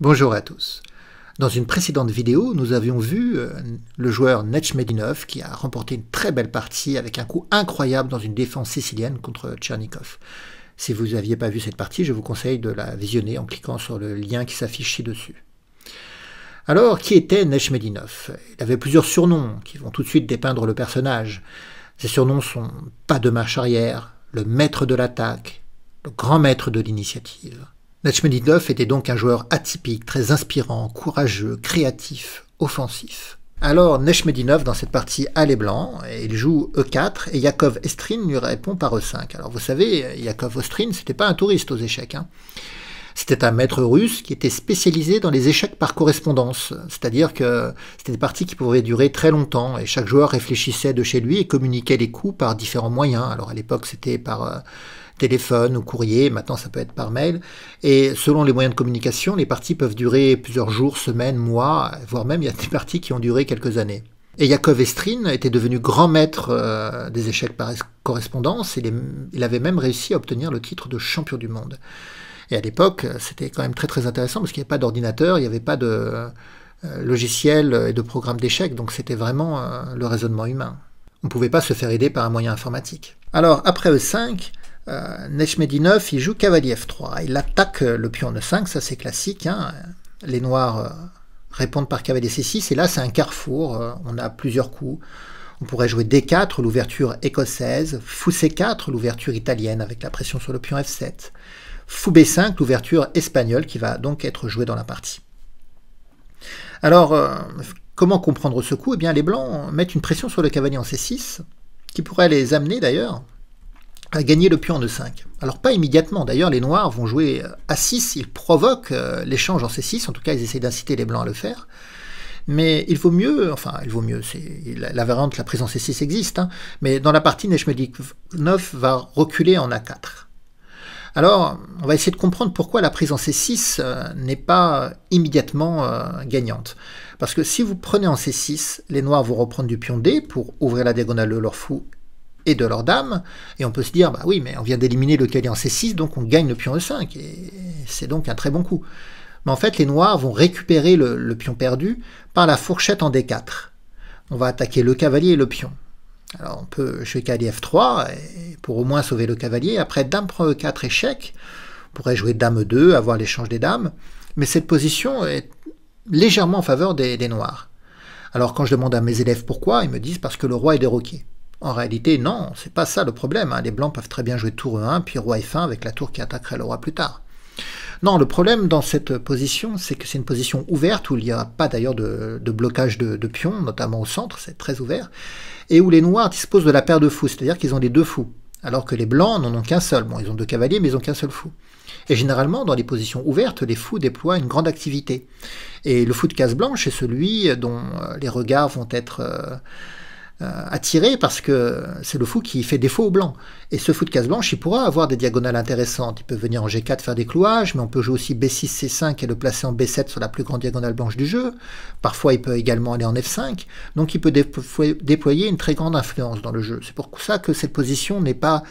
Bonjour à tous. Dans une précédente vidéo, nous avions vu euh, le joueur Nechmedinov qui a remporté une très belle partie avec un coup incroyable dans une défense sicilienne contre Tchernikov. Si vous n'aviez pas vu cette partie, je vous conseille de la visionner en cliquant sur le lien qui s'affiche ci-dessus. Alors, qui était Nechmedinov Il avait plusieurs surnoms qui vont tout de suite dépeindre le personnage. Ces surnoms sont pas de marche arrière, le maître de l'attaque, le grand maître de l'initiative. Nechmedinov était donc un joueur atypique, très inspirant, courageux, créatif, offensif. Alors Nechmedinov dans cette partie a les blancs, et il joue E4 et Yakov Estrin lui répond par E5. Alors vous savez, Yakov Estrin c'était pas un touriste aux échecs. Hein. C'était un maître russe qui était spécialisé dans les échecs par correspondance, c'est-à-dire que c'était des parties qui pouvaient durer très longtemps et chaque joueur réfléchissait de chez lui et communiquait les coups par différents moyens. Alors à l'époque c'était par euh, téléphone ou courrier, maintenant ça peut être par mail. Et selon les moyens de communication, les parties peuvent durer plusieurs jours, semaines, mois, voire même il y a des parties qui ont duré quelques années. Et Yakov Estrin était devenu grand maître euh, des échecs par correspondance il avait même réussi à obtenir le titre de champion du monde. Et à l'époque, c'était quand même très très intéressant parce qu'il n'y avait pas d'ordinateur, il n'y avait pas de euh, logiciel et de programme d'échecs, donc c'était vraiment euh, le raisonnement humain. On ne pouvait pas se faire aider par un moyen informatique. Alors après E5, euh, Nechmedinov, il joue cavalier F3. Il attaque le pion E5, ça c'est classique. Hein. Les noirs euh, répondent par cavalier C6, et là c'est un carrefour, euh, on a plusieurs coups. On pourrait jouer D4, l'ouverture écossaise, Fou C4, l'ouverture italienne avec la pression sur le pion F7, Fou B5, l'ouverture espagnole qui va donc être jouée dans la partie. Alors, comment comprendre ce coup? Eh bien, les blancs mettent une pression sur le cavalier en C6, qui pourrait les amener d'ailleurs à gagner le pion en E5. Alors pas immédiatement, d'ailleurs les noirs vont jouer A6, ils provoquent euh, l'échange en C6, en tout cas ils essaient d'inciter les blancs à le faire. Mais il vaut mieux, enfin il vaut mieux, c'est la, variante la prise en C6 existe, hein, mais dans la partie Nechmedinov va reculer en A4. Alors, on va essayer de comprendre pourquoi la prise en C6 euh, n'est pas immédiatement euh, gagnante. Parce que si vous prenez en C6, les noirs vont reprendre du pion D pour ouvrir la diagonale de leur fou et de leur dame, et on peut se dire, bah oui, mais on vient d'éliminer le cavalier en C6, donc on gagne le pion E5, et c'est donc un très bon coup. Mais en fait, les noirs vont récupérer le, pion perdu par la fourchette en D4. On va attaquer le cavalier et le pion. Alors on peut jouer cavalier F3 pour au moins sauver le cavalier. Après dame prend E4 échec, on pourrait jouer dame E2, avoir l'échange des dames. Mais cette position est légèrement en faveur des, des, noirs. Alors quand je demande à mes élèves pourquoi, ils me disent parce que le roi est déroqué. En réalité, non, c'est pas ça le problème. Hein. Les blancs peuvent très bien jouer tour E1, puis roi F1 avec la tour qui attaquerait le roi plus tard. Non, le problème dans cette position, c'est que c'est une position ouverte, où il n'y a pas d'ailleurs de, blocage de, pions, notamment au centre, c'est très ouvert, et où les noirs disposent de la paire de fous, c'est-à-dire qu'ils ont les deux fous, alors que les blancs n'en ont qu'un seul. Bon, ils ont deux cavaliers, mais ils n'ont qu'un seul fou. Et généralement, dans les positions ouvertes, les fous déploient une grande activité. Et le fou de case blanche est celui dont euh, les regards vont être... Euh, attiré parce que c'est le fou qui fait défaut au blanc. Et ce fou de case blanche, il pourra avoir des diagonales intéressantes. Il peut venir en G4 faire des clouages, mais on peut jouer aussi B6, C5 et le placer en B7 sur la plus grande diagonale blanche du jeu. Parfois, il peut également aller en F5. Donc, il peut déployer une très grande influence dans le jeu. C'est pour ça que cette position n'est pas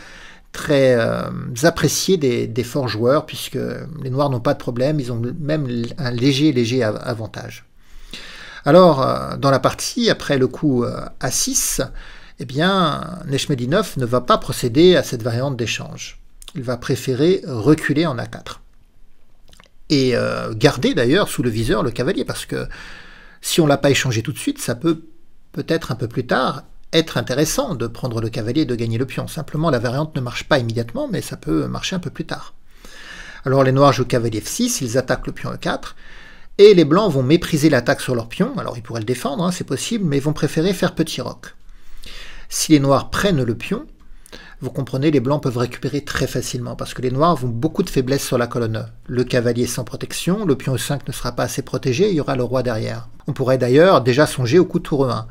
très euh, appréciée des, des, forts joueurs, puisque les noirs n'ont pas de problème, ils ont même un léger, léger avantage. Alors, euh, dans la partie, après le coup euh, A6, eh bien, Nechmedinov ne va pas procéder à cette variante d'échange. Il va préférer reculer en A4. Et euh, garder d'ailleurs sous le viseur le cavalier, parce que si on ne l'a pas échangé tout de suite, ça peut peut-être un peu plus tard être intéressant de prendre le cavalier et de gagner le pion. Simplement, la variante ne marche pas immédiatement, mais ça peut marcher un peu plus tard. Alors les noirs jouent cavalier F6, ils attaquent le pion E4, et les blancs vont mépriser l'attaque sur leur pion, alors ils pourraient le défendre, hein, c'est possible, mais ils vont préférer faire petit roc. Si les noirs prennent le pion, vous comprenez, les blancs peuvent récupérer très facilement, parce que les noirs ont beaucoup de faiblesses sur la colonne. Le cavalier sans protection, le pion E5 ne sera pas assez protégé, il y aura le roi derrière. On pourrait d'ailleurs déjà songer au coup tour E1,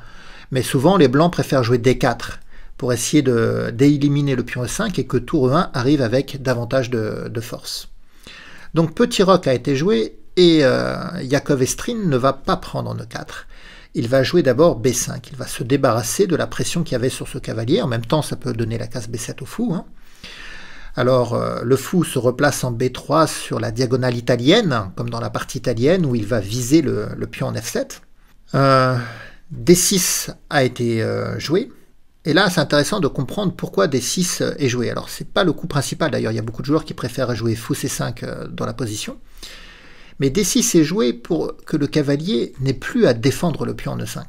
mais souvent les blancs préfèrent jouer D4, pour essayer d'éliminer le pion E5 et que tour E1 arrive avec davantage de, de force. Donc petit roc a été joué, et euh, Yakov Estrin ne va pas prendre en E4. Il va jouer d'abord B5. Il va se débarrasser de la pression qu'il y avait sur ce cavalier. En même temps, ça peut donner la case B7 au fou. Hein. Alors euh, le fou se replace en B3 sur la diagonale italienne, comme dans la partie italienne où il va viser le, pion en F7. Euh, D6 a été euh, joué. Et là, c'est intéressant de comprendre pourquoi D6 est joué. Alors, c'est pas le coup principal d'ailleurs, il y a beaucoup de joueurs qui préfèrent jouer fou C5 dans la position. Mais D6 est joué pour que le cavalier n'ait plus à défendre le pion en E5.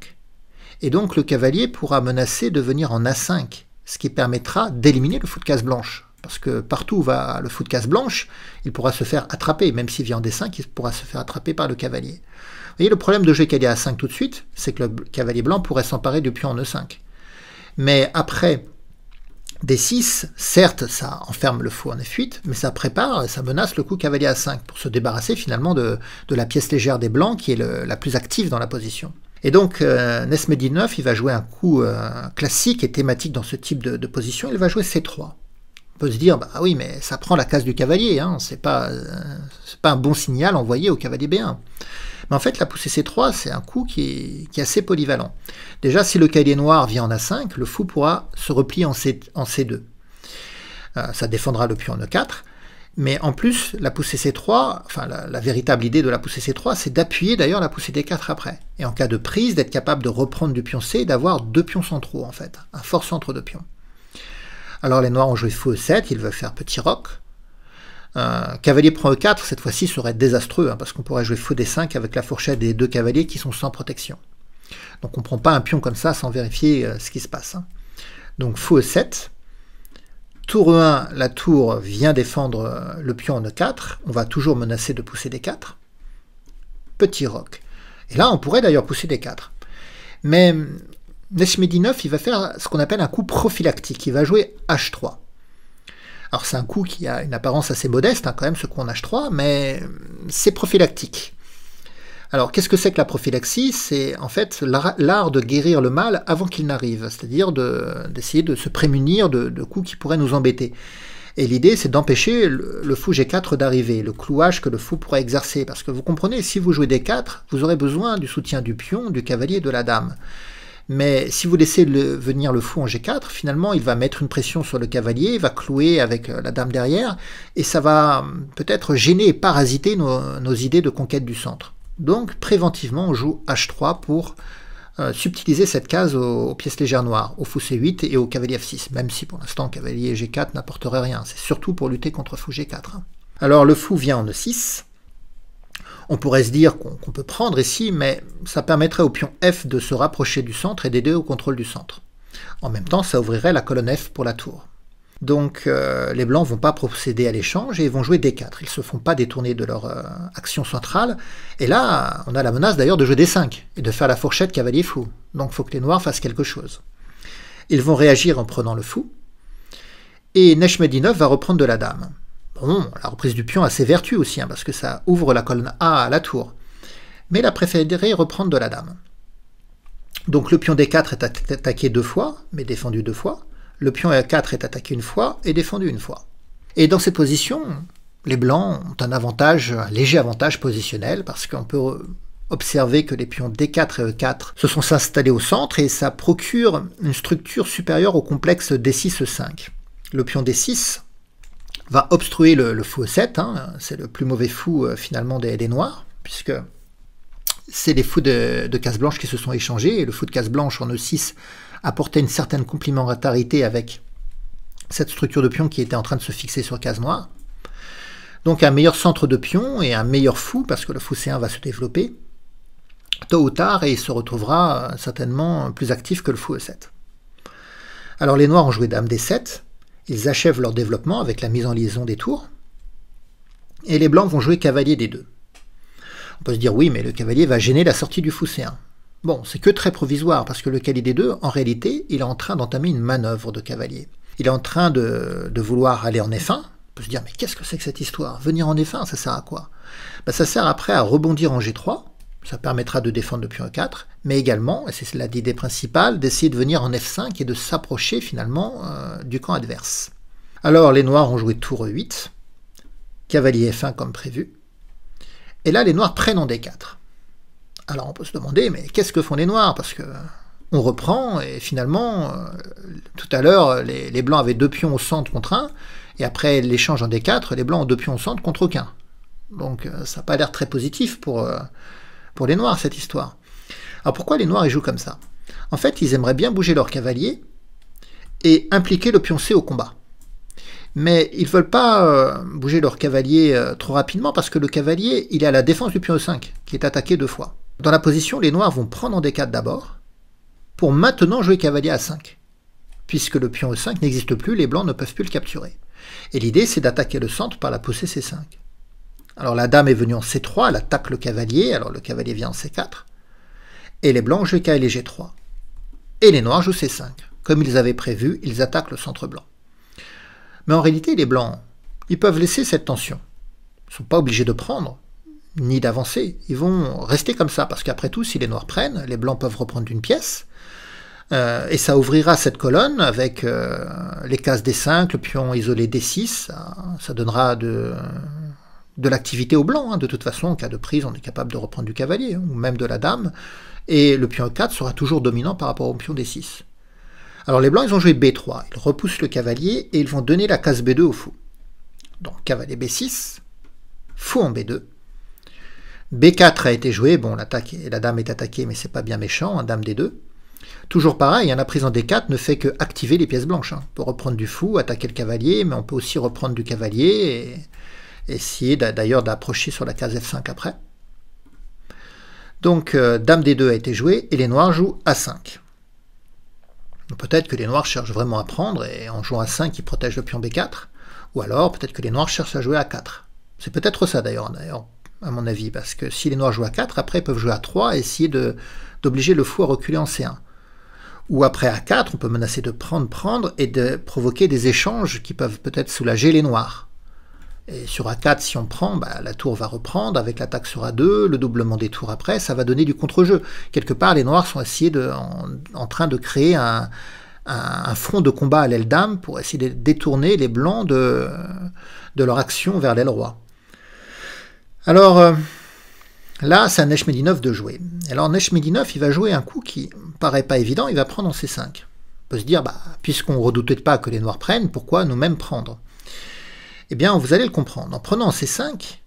Et donc, le cavalier pourra menacer de venir en A5, ce qui permettra d'éliminer le fou de case blanche. Parce que partout où va le fou de case blanche, il pourra se faire attraper. Même s'il vient en D5, il pourra se faire attraper par le cavalier. Vous voyez, le problème de jouer cavalier A5 tout de suite, c'est que le cavalier blanc pourrait s'emparer du pion en E5. Mais après D6, certes, ça enferme le fou en F8, mais ça prépare, ça menace le coup cavalier A5 pour se débarrasser finalement de, la pièce légère des blancs qui est la plus active dans la position. Et donc, euh, Nesmedinov, il va jouer un coup euh, classique et thématique dans ce type de, position, il va jouer C3. On peut se dire, bah oui, mais ça prend la case du cavalier, hein, c'est pas, euh, pas un bon signal envoyé au cavalier B1. Mais en fait, la poussée C3, c'est un coup qui est, assez polyvalent. Déjà, si le cavalier noir vient en A5, le fou pourra se replier en, C, 2 euh, ça défendra le pion en E4. Mais en plus, la poussée C3, enfin la, véritable idée de la poussée C3, c'est d'appuyer d'ailleurs la poussée D4 après. Et en cas de prise, d'être capable de reprendre du pion C et d'avoir deux pions centraux en fait, un fort centre de pion. Alors les noirs ont joué fou E7, ils veulent faire petit roc. Euh, cavalier prend E4, cette fois-ci, serait désastreux, hein, parce qu'on pourrait jouer fou D5 avec la fourchette des deux cavaliers qui sont sans protection. Donc on ne prend pas un pion comme ça sans vérifier euh, ce qui se passe. Hein. Donc fou E7. Tour E1, la tour vient défendre euh, le pion en E4. On va toujours menacer de pousser D4. Petit roc. Et là, on pourrait d'ailleurs pousser D4. Mais Neshmedinov, il va faire ce qu'on appelle un coup prophylactique. Il va jouer H3. Alors c'est un coup qui a une apparence assez modeste, hein, quand même, ce coup en H3, mais c'est prophylactique. Alors qu'est-ce que c'est que la prophylaxie? C'est en fait l'art de guérir le mal avant qu'il n'arrive, c'est-à-dire d'essayer de, se prémunir de, coups qui pourraient nous embêter. Et l'idée, c'est d'empêcher le, fou G4 d'arriver, le clouage que le fou pourrait exercer. Parce que vous comprenez, si vous jouez D4, vous aurez besoin du soutien du pion, du cavalier de la dame. Mais si vous laissez venir le fou en G4, finalement, il va mettre une pression sur le cavalier, il va clouer avec euh, la dame derrière, et ça va hum, peut-être gêner et parasiter nos, idées de conquête du centre. Donc, préventivement, on joue H3 pour euh, subtiliser cette case aux, pièces légères noires, au fou C8 et au cavalier F6, même si pour l'instant, cavalier G4 n'apporterait rien. C'est surtout pour lutter contre fou G4. Alors, le fou vient en E6, on pourrait se dire qu'on peut prendre ici, mais ça permettrait au pion F de se rapprocher du centre et d'aider au contrôle du centre. En même temps, ça ouvrirait la colonne F pour la tour. Donc euh, les blancs vont pas procéder à l'échange et vont jouer D4. Ils se font pas détourner de leur euh, action centrale. Et là, on a la menace d'ailleurs de jouer D5 et de faire la fourchette cavalier fou. Donc faut que les noirs fassent quelque chose. Ils vont réagir en prenant le fou. Et Neshmedinov va reprendre de la dame. La reprise du pion a ses vertus aussi, hein, parce que ça ouvre la colonne A à la tour. Mais il a préféré reprendre de la dame. Donc le pion D4 est attaqué deux fois, mais défendu deux fois. Le pion E4 est attaqué une fois et défendu une fois. Et dans cette position, les blancs ont un avantage, un léger avantage positionnel, parce qu'on peut observer que les pions D4 et E4 se sont installés au centre et ça procure une structure supérieure au complexe D6-E5. Le pion D6 va obstruer le, fou E7, hein. c'est le plus mauvais fou euh, finalement des, noirs, puisque c'est les fous de, de case blanche qui se sont échangés, et le fou de case blanche en E6 apportait une certaine complémentarité avec cette structure de pion qui était en train de se fixer sur case noire. Donc un meilleur centre de pion et un meilleur fou, parce que le fou C1 va se développer, tôt ou tard, et il se retrouvera euh, certainement plus actif que le fou E7. Alors les noirs ont joué dame D7, ils achèvent leur développement avec la mise en liaison des tours. Et les blancs vont jouer cavalier des deux. On peut se dire oui, mais le cavalier va gêner la sortie du fou C1. Bon, c'est que très provisoire, parce que le cavalier des deux, en réalité, il est en train d'entamer une manœuvre de cavalier. Il est en train de, vouloir aller en F1. On peut se dire, mais qu'est-ce que c'est que cette histoire? Venir en F1, ça sert à quoi? Ben, Ça sert après à rebondir en G3, ça permettra de défendre le pion E4, mais également, et c'est l'idée principale, d'essayer de venir en F5 et de s'approcher finalement euh, du camp adverse. Alors les noirs ont joué tour E8, cavalier F1 comme prévu, et là les noirs prennent en D4. Alors on peut se demander, mais qu'est-ce que font les noirs? Parce que on reprend, et finalement, euh, tout à l'heure, les, les, blancs avaient deux pions au centre contre un, Et après l'échange en D4, les blancs ont deux pions au centre contre aucun. Donc euh, ça n'a pas l'air très positif pour, pour les noirs, cette histoire. Alors pourquoi les noirs ils jouent comme ça? En fait, ils aimeraient bien bouger leur cavalier et impliquer le pion C au combat. Mais ils ne veulent pas euh, bouger leur cavalier trop rapidement parce que le cavalier, il est à la défense du pion E5, qui est attaqué deux fois. Dans la position, les noirs vont prendre en D4 d'abord, pour maintenant jouer cavalier à 5. Puisque le pion E5 n'existe plus, les blancs ne peuvent plus le capturer. Et l'idée, c'est d'attaquer le centre par la poussée C5. Alors la dame est venue en C3, elle attaque le cavalier, alors le cavalier vient en C4. Et les blancs jouent cavalier G3. Et les noirs jouent C5. Comme ils avaient prévu, ils attaquent le centre blanc. Mais en réalité, les blancs, ils peuvent laisser cette tension. Ils ne sont pas obligés de prendre, ni d'avancer. Ils vont rester comme ça, parce qu'après tout, si les noirs prennent, les blancs peuvent reprendre une pièce, euh, et ça ouvrira cette colonne avec euh, les cases D5, le pion isolé D6. Ça, donnera de, de l'activité au blanc. Hein. De toute façon, en cas de prise, on est capable de reprendre du cavalier, hein, ou même de la dame. Et le pion E4 sera toujours dominant par rapport au pion D6. Alors les blancs, ils ont joué B3. Ils repoussent le cavalier et ils vont donner la case B2 au fou. Donc cavalier B6, fou en B2. B4 a été joué, bon, l'attaque, la dame est attaquée, mais c'est pas bien méchant, hein, dame D2. Toujours pareil, la prise en D4 ne fait que activer les pièces blanches. Hein. On peut reprendre du fou, attaquer le cavalier, mais on peut aussi reprendre du cavalier essayer d'ailleurs d'approcher sur la case F5 après. Donc euh, Dame D2 a été jouée et les noirs jouent A5. Peut-être que les noirs cherchent vraiment à prendre et en jouant A5 ils protègent le pion B4. Ou alors peut-être que les noirs cherchent à jouer A4. C'est peut-être ça d'ailleurs, à mon avis, parce que si les noirs jouent A4, après ils peuvent jouer A3 et essayer d'obliger le fou à reculer en C1. Ou après à 4, on peut menacer de prendre, prendre et de provoquer des échanges qui peuvent peut-être soulager les noirs. Et sur A4, si on prend, bah, la tour va reprendre avec l'attaque sur A2, le doublement des tours après, ça va donner du contre-jeu. Quelque part, les noirs sont de, en, train de créer un, front de combat à l'aile dame pour essayer de détourner les blancs de, leur action vers l'aile roi. Alors, euh, Là, c'est un Nechmedinov de jouer. Alors Nechmedinov, il va jouer un coup qui paraît pas évident, il va prendre en C5. On peut se dire, bah, puisqu'on ne redoutait pas que les noirs prennent, pourquoi nous-mêmes prendre? Eh bien, vous allez le comprendre. En prenant en C5,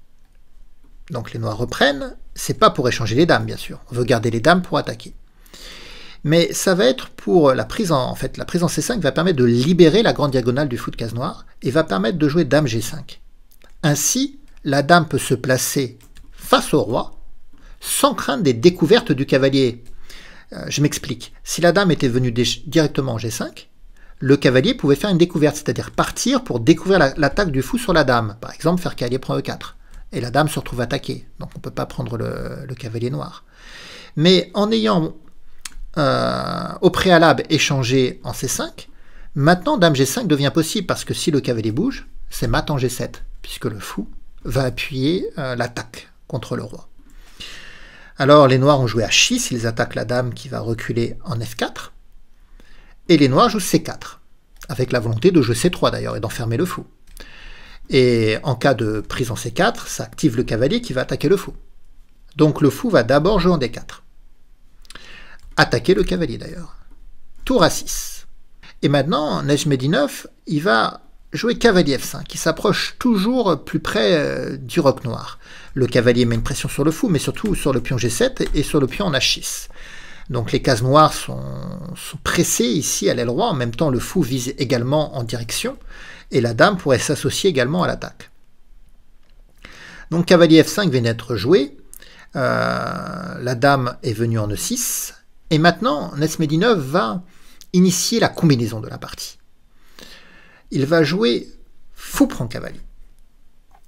donc les noirs reprennent, c'est pas pour échanger les dames, bien sûr. On veut garder les dames pour attaquer. Mais ça va être pour la prise en, en fait, la prise en C5 va permettre de libérer la grande diagonale du fou de case noire et va permettre de jouer dame G5. Ainsi, la dame peut se placer face au roi sans craindre des découvertes du cavalier. Euh, je m'explique. Si la dame était venue directement en G5, le cavalier pouvait faire une découverte, c'est-à-dire partir pour découvrir l'attaque du fou sur la dame. Par exemple, faire cavalier prend E4. Et la dame se retrouve attaquée. Donc on ne peut pas prendre le, cavalier noir. Mais en ayant euh, au préalable échangé en C5, maintenant dame G5 devient possible parce que si le cavalier bouge, c'est mat en G7, puisque le fou va appuyer euh, l'attaque contre le roi. Alors les noirs ont joué H6, ils attaquent la dame qui va reculer en F4. Et les noirs jouent C4, avec la volonté de jouer C3 d'ailleurs et d'enfermer le fou. Et en cas de prise en C4, ça active le cavalier qui va attaquer le fou. Donc le fou va d'abord jouer en D4. Attaquer le cavalier d'ailleurs. Tour A6. Et maintenant, Nejmedinov, il va jouer cavalier F5, qui s'approche toujours plus près euh, du roc noir. Le cavalier met une pression sur le fou, mais surtout sur le pion G7 et sur le pion en H6. Donc les cases noires sont, pressées ici à l'aile roi, en même temps le fou vise également en direction, et la dame pourrait s'associer également à l'attaque. Donc cavalier F5 vient d'être joué, euh, la dame est venue en E6, et maintenant Nesmedinov va initier la combinaison de la partie il va jouer fou prend cavalier.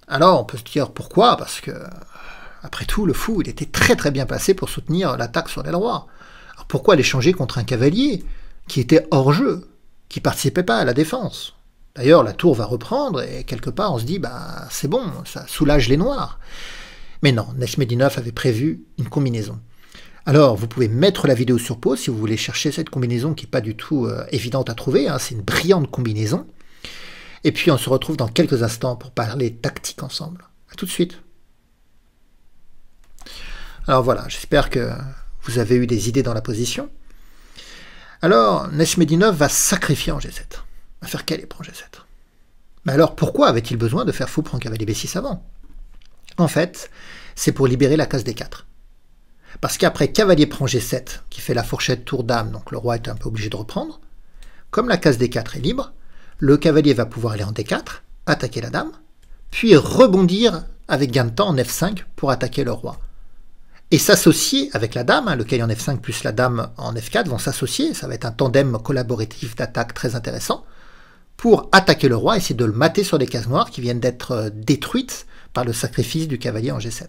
Alors on peut se dire pourquoi? Parce que, après tout, le fou, était très très bien placé pour soutenir l'attaque sur l'aile roi. Alors pourquoi l'échanger contre un cavalier qui était hors jeu, qui participait pas à la défense? D'ailleurs, la tour va reprendre et quelque part on se dit, bah c'est bon, ça soulage les noirs. Mais non, Nesmedinov avait prévu une combinaison. Alors, vous pouvez mettre la vidéo sur pause si vous voulez chercher cette combinaison qui n'est pas du tout euh, évidente à trouver. Hein. C'est une brillante combinaison. Et puis on se retrouve dans quelques instants pour parler tactique ensemble. A tout de suite. Alors voilà, j'espère que vous avez eu des idées dans la position. Alors, Neshmedinov va sacrifier en G7. Va faire quel éprend G7 Mais alors pourquoi avait-il besoin de faire fou prendre cavalier B6 avant? En fait, c'est pour libérer la case D4. Parce qu'après cavalier prend G7, qui fait la fourchette tour dame, donc le roi est un peu obligé de reprendre, comme la case D4 est libre, le cavalier va pouvoir aller en D4, attaquer la dame, puis rebondir avec gain de temps en F5 pour attaquer le roi. Et s'associer avec la dame, hein, le cavalier en F5 plus la dame en F4 vont s'associer, ça va être un tandem collaboratif d'attaque très intéressant, pour attaquer le roi, essayer de le mater sur des cases noires qui viennent d'être euh, détruites par le sacrifice du cavalier en G7.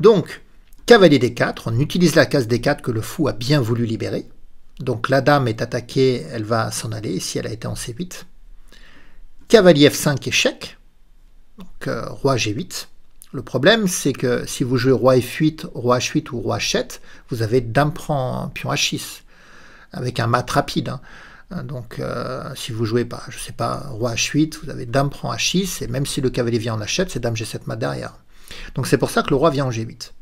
Donc, cavalier D4, on utilise la case D4 que le fou a bien voulu libérer. Donc la dame est attaquée, elle va s'en aller si elle a été en C8. Cavalier F5 échec, donc euh, roi G8. Le problème, c'est que si vous jouez roi F8, roi H8 ou roi H7, vous avez dame prend pion H6, avec un mat rapide. Hein. Donc, euh, si vous jouez pas, je sais pas, roi H8, vous avez dame prend H6, et même si le cavalier vient en H7, c'est dame G7 mat derrière. Donc c'est pour ça que le roi vient en G8.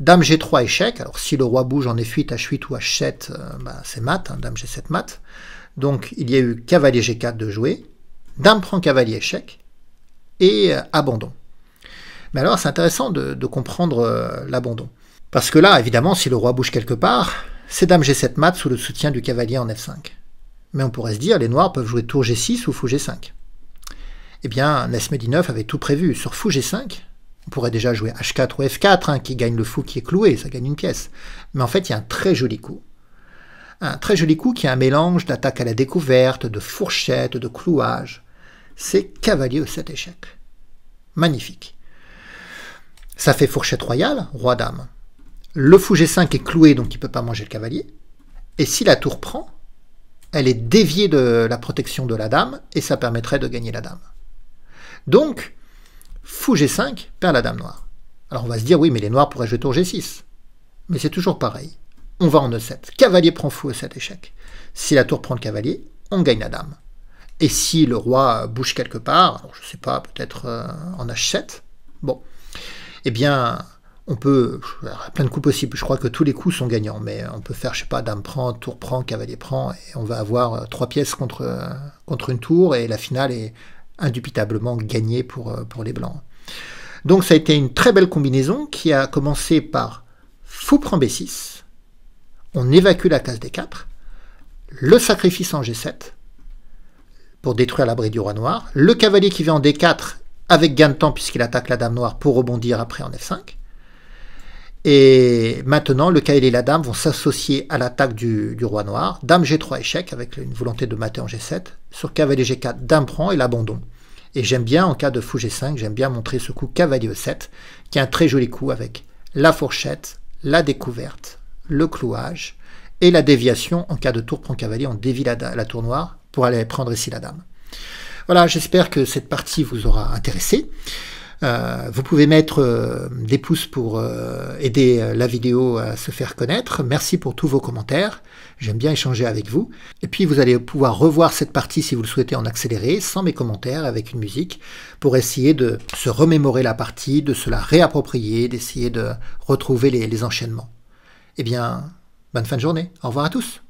Dame G3 échec, alors si le roi bouge en F8, H8 ou H7, euh, bah, c'est mat, hein, dame G7 mat. Donc il y a eu cavalier G4 de jouer, dame prend cavalier échec, et euh, abandon. Mais alors, c'est intéressant de, comprendre euh, l'abandon. Parce que là, évidemment, si le roi bouge quelque part, c'est dame G7 mat sous le soutien du cavalier en F5. Mais on pourrait se dire, les noirs peuvent jouer tour G6 ou fou G5. Eh bien, Nesmedinov avait tout prévu. Sur fou G5, on pourrait déjà jouer H4 ou F4, hein, qui gagne le fou qui est cloué, ça gagne une pièce. Mais en fait, il y a un très joli coup. Un très joli coup qui est un mélange d'attaque à la découverte, de fourchette, de clouage. C'est cavalier au 7 échecs. Magnifique. Ça fait fourchette royale, roi-dame. Le fou G5 est cloué, donc il ne peut pas manger le cavalier. Et si la tour prend, elle est déviée de la protection de la dame, et ça permettrait de gagner la dame. Donc, fou G5 perd la dame noire. Alors on va se dire, oui, mais les noirs pourraient jouer tour G6. Mais c'est toujours pareil. On va en E7. Cavalier prend fou e 7 échec. Si la tour prend le cavalier, on gagne la dame. Et si le roi bouge quelque part, je ne sais pas, peut-être euh, en H7, bon, eh bien, on peut, plein de coups possibles, je crois que tous les coups sont gagnants, mais on peut faire, je sais pas, dame prend, tour prend, cavalier prend, et on va avoir euh, trois pièces contre, euh, contre une tour, et la finale est indubitablement gagnée pour, euh, pour les blancs. Donc ça a été une très belle combinaison qui a commencé par fou prend B6, on évacue la case D4, le sacrifice en G7, pour détruire l'abri du roi noir, le cavalier qui vient en D4 avec gain de temps puisqu'il attaque la dame noire pour rebondir après en F5. Et maintenant, le cavalier et la dame vont s'associer à l'attaque du, roi noir. Dame G3 échec avec une volonté de mater en G7. Sur cavalier G4, dame prend et l'abandon. Et j'aime bien, en cas de fou G5, j'aime bien montrer ce coup cavalier E7, qui est un très joli coup avec la fourchette, la découverte, le clouage et la déviation. En cas de tour prend cavalier, on dévie la, la tour noire pour aller prendre ici la dame. Voilà, j'espère que cette partie vous aura intéressé. Euh, vous pouvez mettre euh, des pouces pour euh, aider la vidéo à se faire connaître. Merci pour tous vos commentaires. J'aime bien échanger avec vous. Et puis vous allez pouvoir revoir cette partie si vous le souhaitez en accéléré, sans mes commentaires, avec une musique, pour essayer de se remémorer la partie, de se la réapproprier, d'essayer de retrouver les, les enchaînements. Eh bien, bonne fin de journée. Au revoir à tous.